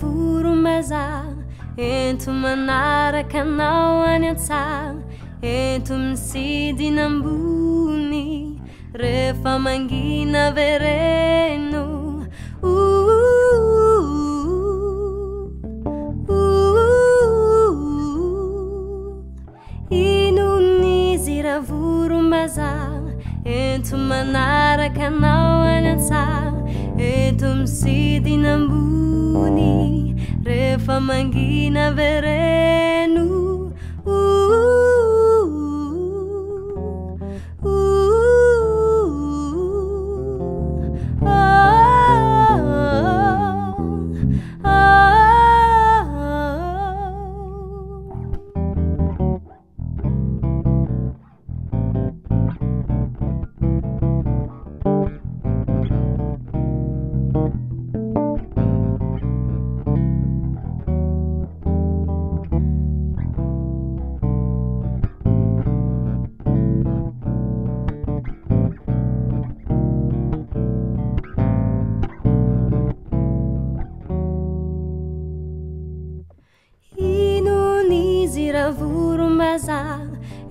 roza ento manaraka anao anyantsaa ento misidinambony refa mangina vereno ino nizy ravorom-bazaa ento manaraka anao any antsaa etοmsidinαmbuni ρefα mαngiνα βere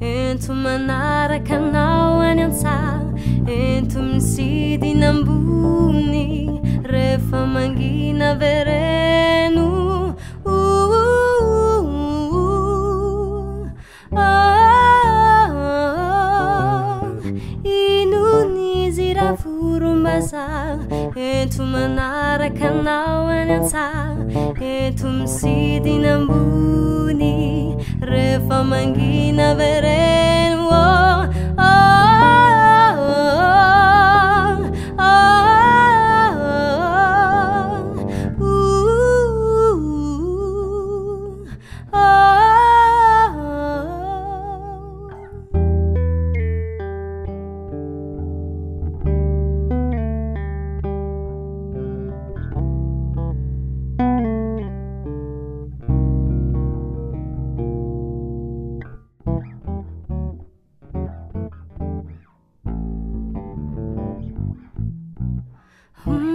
ento manaraka anao any antsaa ento mi sidy namboiny refa mangina vereno inonizy raforom-baza ento manaraka anao any antsa ento mi sidy nambony refa mangina veren wo Oh Hmm.